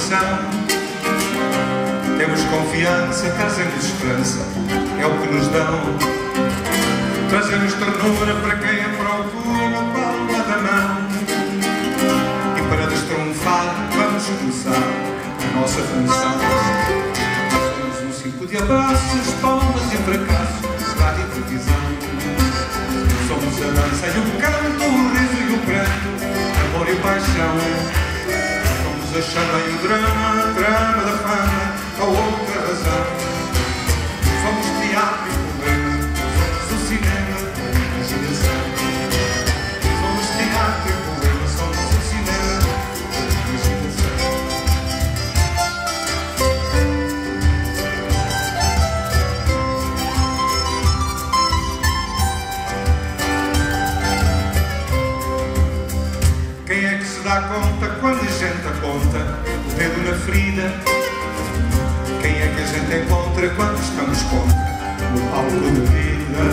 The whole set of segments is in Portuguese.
coração. Temos confiança, trazemos esperança, é o que nos dão. Trazemos ternura para quem a procura na palma da mão. E para destrunfar, vamos começar a nossa função. Temos um ciclo de abraços, palmas e fracassos, rádio e televisão. Somos a dança e o canto, o riso e o pranto, amor e paixão a chama e o que se dá conta quando a gente aponta o dedo na ferida? Quem é que a gente encontra quando estamos contra no palco da vida?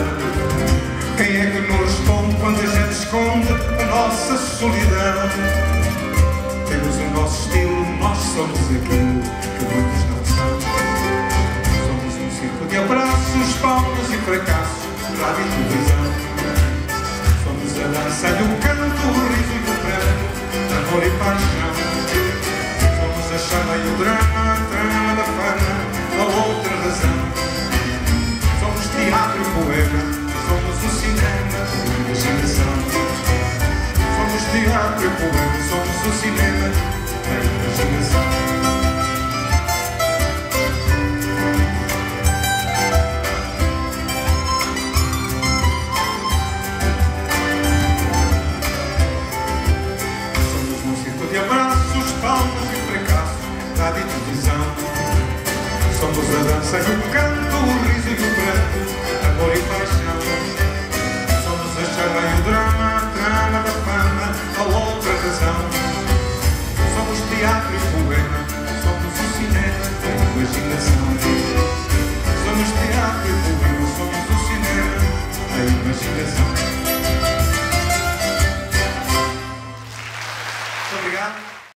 Quem é que nos responde quando a gente esconde a nossa solidão? Temos o nosso estilo, nós somos aquilo que muitos não são. Somos um circo de abraços, palmas e fracassos, rádio e televisão. Somos a dança e o canto, amor e paixão. Somos a chama e o drama, trama da fama, a outra razão. Somos teatro e poema, somos o cinema, a imaginação. Somos teatro e poema, somos o cinema, dança e o canto, o riso e o pranto,